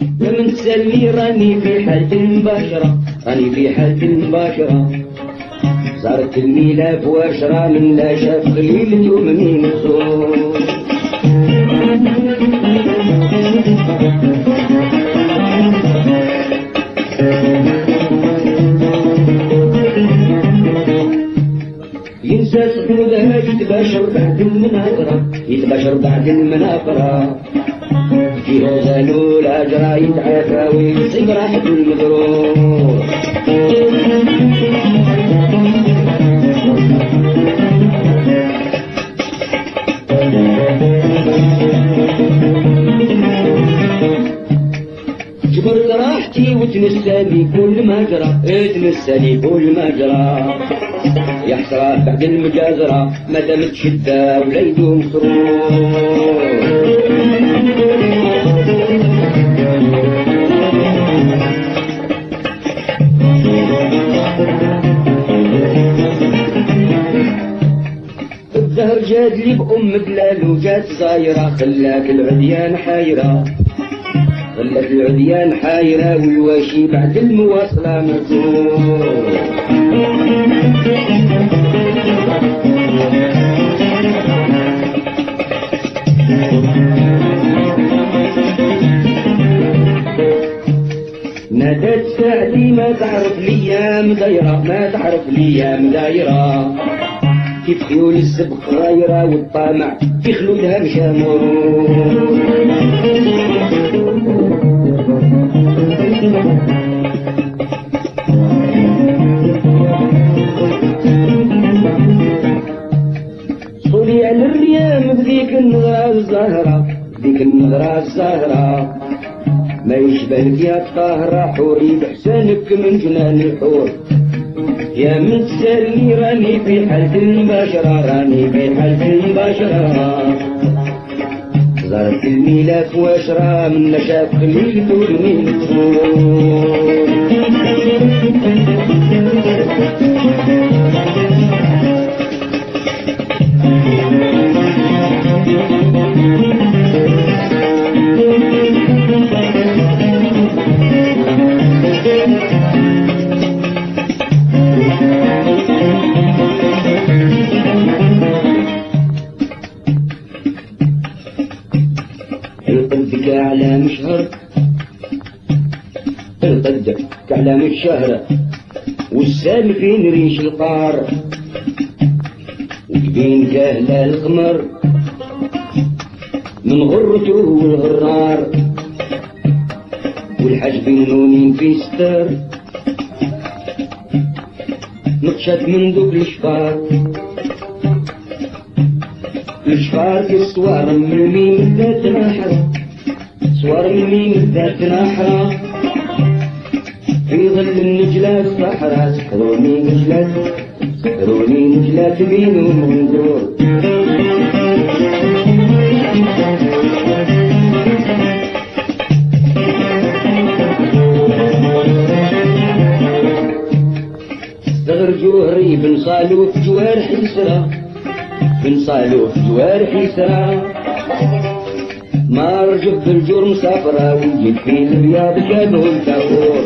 من تسلي راني في حالة مباشرة راني في حالة مباشرة زارت الميلاد واشرى من لا شاف خليل اليوم من ينسى سجودها يتباشر بعد المناظرة يتباشر بعد المناظرة في غزالو الأجرى يتعافى ويصيب راحة المغرور جبرت راحتي وتنساني كل ما جرى. تنساني كل ما جرى. يا حسرة بعد المجازرة ما دامت شدة ولا يدوم سرور الزهر جاد لي بأم بلال وجات صايرة خلاك العديان حايرة. خلت العديان حايرة والواشي بعد المواصلة مزور. نادت ساعتي ما تعرف ليام دايرة ما تعرف ليام دايرة كيف خيول السبق غايرة والطامع في خلودها مشى مرور صولي على الريام بذيك النظرة الزهرة ذيك النظرة الزهرة. ما يشبهك يا الطاهرة حوري بحسانك من جنان الحور. يا من تسالي راني في حالة المباشرة راني في حالة المباشرة زارت الميلاد واشرى من نشاف خليل من القد كأعلام شهر القد كأعلام الشهر. والسالفين ريش القار؟ وجبين كهلا القمر. من غرته والغرار. والحجبين نونين في ستار. نقشت من ذوك الشفار الشفار في الصوار من الميم ذات نحرة صور من الميم ذات نحرة في ظل النجلات صحراء سحروني نجلات سحروني نجلات بين جوهري بن صالو في جوارح يسرى بن صالو في جوارح يسرى ما رجب بالجور مسافرة ويجيب في البياض كانوا الكافور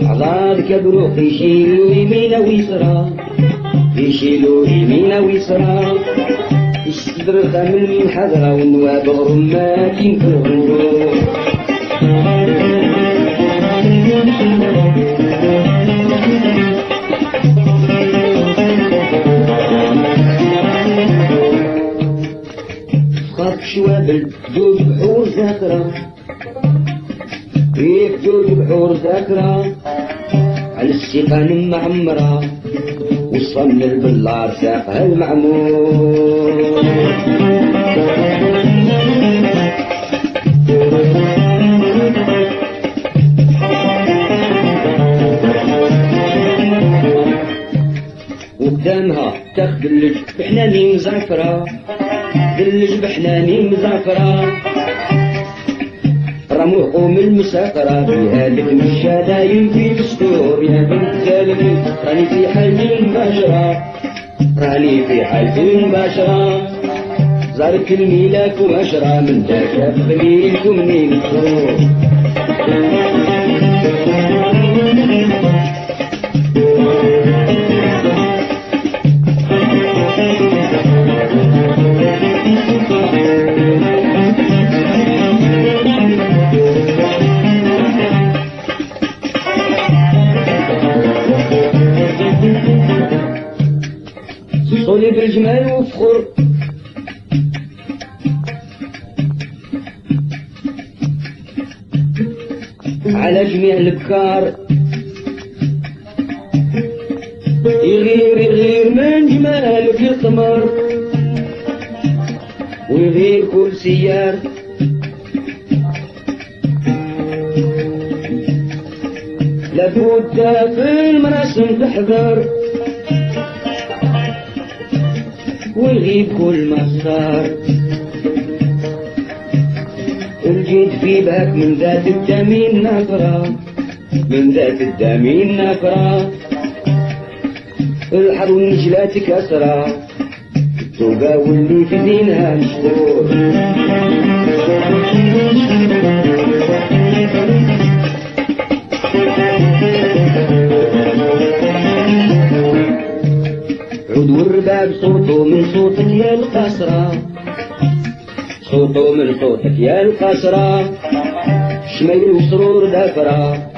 عضاد كبروا يشيلوا يمين ويسرى يشيلوا يمين ويسرى خامل من حضرة والنواب غرماتين في الغندور خاف شوابل جوج بحور ذاكرة كيف جوج بحور ذاكرة على السيقان معمرة وصل البلار ساقها المعمور وقدامها اللج بحنانين مزعفرة اللج بحنانين مزعفرة رموه قوم المسافرة. فيها لك الشدايم في فستور يا بنت سالمي راني في حالة المباشرة راني في حالة المباشرة زارك الميلاك واشرى من ذاك بليك ومنين صولي بالجمال وفخر على جميع البكار يغير يغير من جمالك القمر ويغير كل سيار. لابد في المراسم تحذر ويغيب كل ما صار الجيد في باك من ذات الدمين نفرة من ذات الدمين نفرة الحر والنجلات كسرة التوبة واللي في دينها مشهور. صوتك يا القصرة. صوته من صوتك يا القصرة. شميل وسرور دافرة.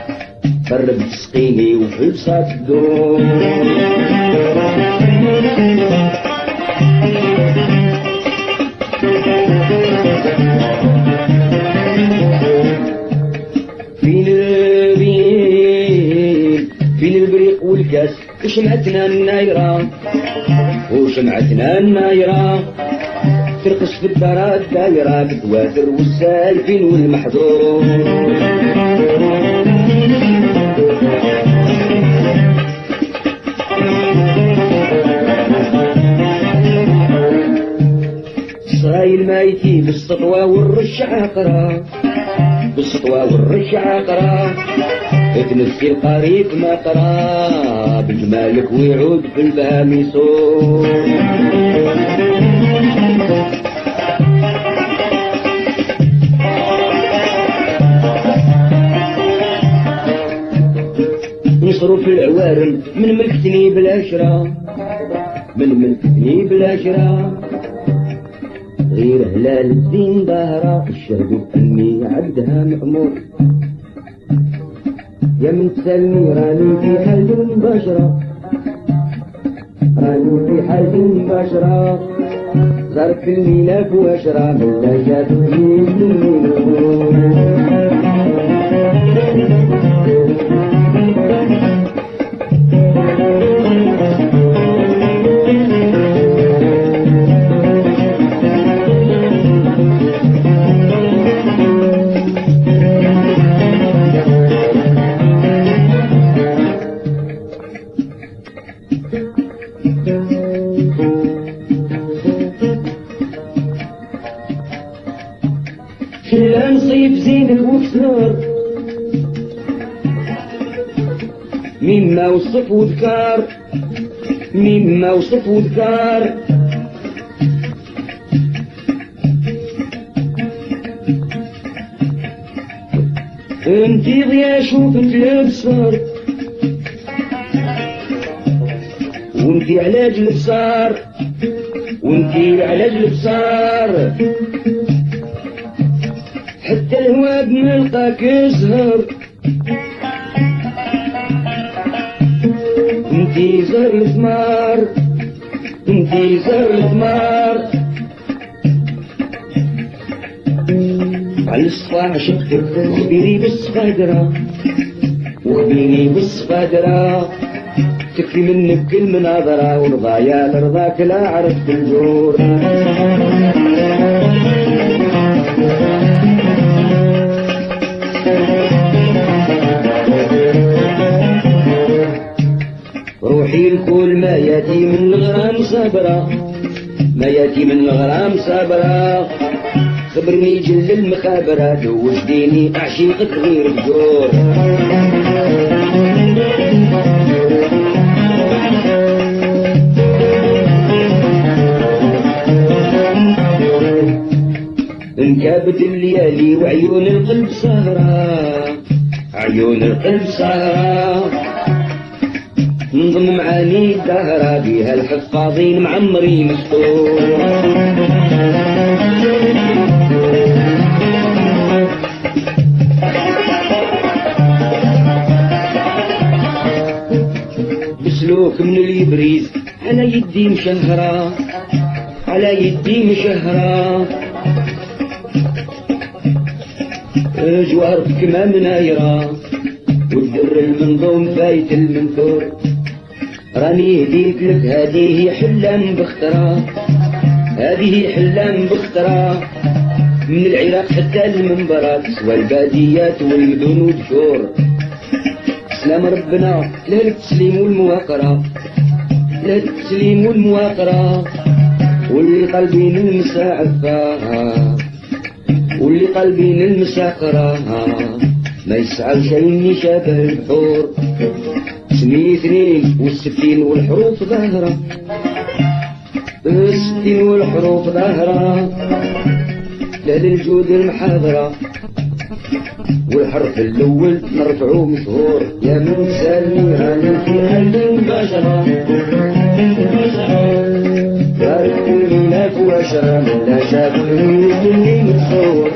قرب تسقيني وفي الدور فين البين فين البريق والكاس؟ وشمعتنا النايرة؟ وشمعتنا النايرة ترقص في الدار الدايرة بتواتر والسالفين والمحظور صايل مايتي بالسطوة والرش عقرة بالسطوة والرش عقرة تنسي القريب ما قرا بجمالك ويعود في البام يصور نصرف العوارم من ملكتني بالعشرة من ملكتني بالعشرة. غير هلال الدين ظاهرة الشهد أني عبدها مأمور يا من تسلمي راني في حالة مباشرة. راني في حالة مباشرة. ظرف الميلاك واشرة من لا جات كلا نصيف زين وكسر مما وصف وذكر مما وصف وذكر انتي ضيا شوف تلبسر وانتي علاج البصار. وانتي علاج البصار. حتى الهواب نلقاك يزهر. انتي زهر الثمار انتي زهر الثمار على الصفاح شفتك وخبيري بالصفادرة وخبيري بالصفادرة. تكفي منك كل مناظرة ورضايا لرضاك لا عرفت الجور. الكل ما يأتي من الغرام صبرة ما يأتي من الغرام صبرة خبرني جل المخابرات وديني أعشيقك غير الجور. انكابت الليالي وعيون القلب سهرة عيون القلب سهرة نضم معاني الدهرة بها الحفاظين معمري مسطور بسلوك من اليبريز على يدي مشهرة على يدي مشهرة. جوارك ما منايرة والدر المنظوم فايت المنثور. راني هديت لك هذه حلام بخترة. هذه حلام بخترة. من العراق حتى المنبرات والباديات والمدن والدشور سلام ربنا لا التسليم والمواقرة. لا التسليم والمواقرة. واللي قلبي المساعفة واللي قلبي المساقرة ما يسعى شيء يشابه البحور سنين اثنين والستين والحروف ظاهرة. الستين والحروف ظاهرة. لا للجود المحاضرة. والحرف الأول نرفعه مشهور. يا من سالني هاني في قلبي مباشرة بارك لنا وشرى من لا شاف مني متصور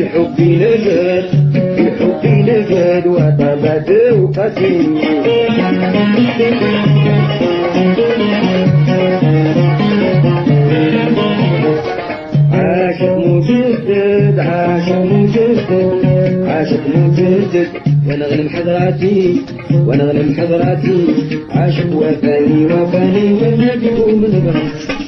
الحب في الحب نجهد وطبد وقتيل عاشق مجدد عاشق مجدد عاشق مجدد. ونغنم حضراتي ونغنم حضراتي. عاشق وفاني وفاني والنبي من عاشق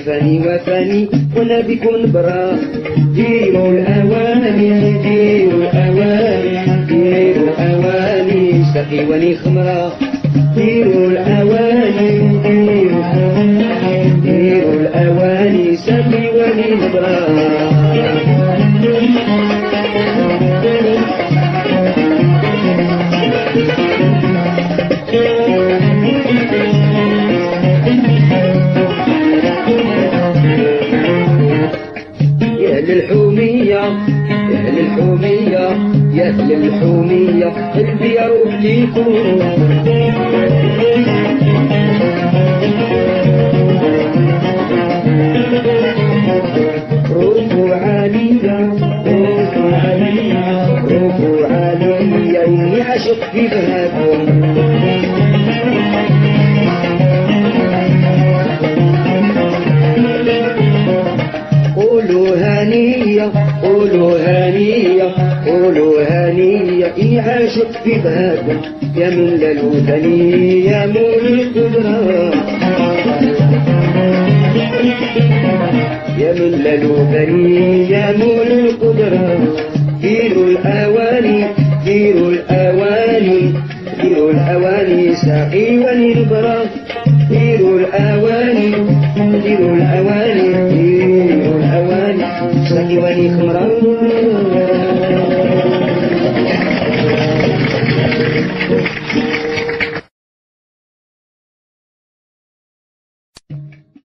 وفاني وفاني وأنا بكون برا ديروا الاواني ديروا الاواني ديروا الاواني سقي وني خمرة ديروا الاواني ديروا ديروا الاواني سقي وني خمرة قولوا هنية قولوا هنية قولوا هنية إي عاشق في بهاكم يا من للوثني يا مول القدرة يا من للوثني يا مول القدرة ديروا الأواني ديروا الأواني ديروا الأواني ساقي ونبرة